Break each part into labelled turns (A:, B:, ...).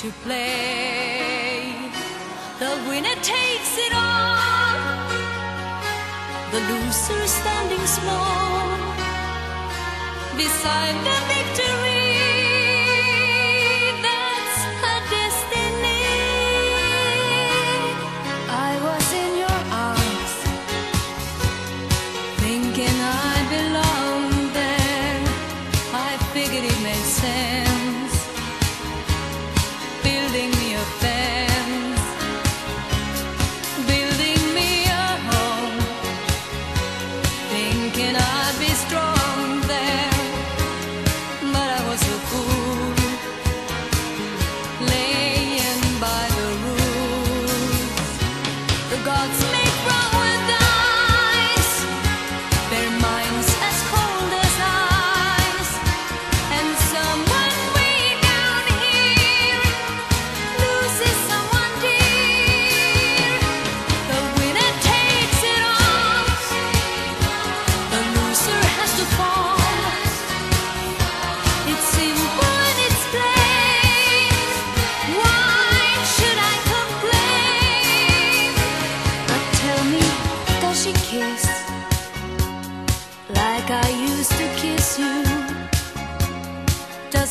A: to play. The winner takes it all, the loser standing small beside the victory.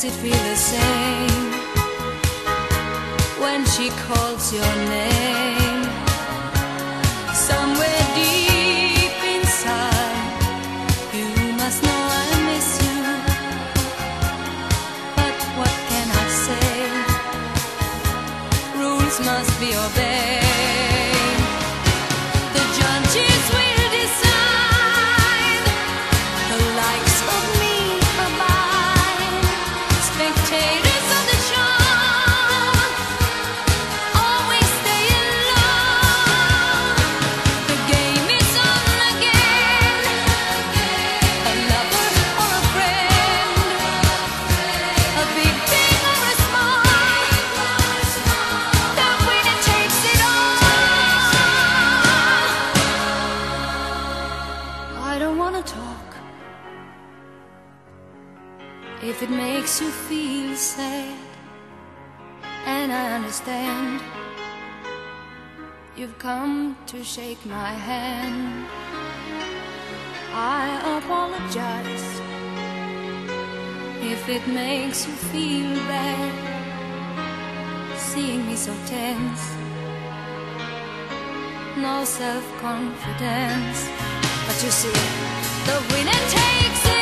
A: Does it feel the same when she calls your name? Somewhere deep inside, you must know I miss you. But what can I say? Rules must be obeyed. If it makes you feel sad, and I understand. You've come to shake my hand. I apologize if it makes you feel bad seeing me so tense. No self confidence, but you see, the winner takes it.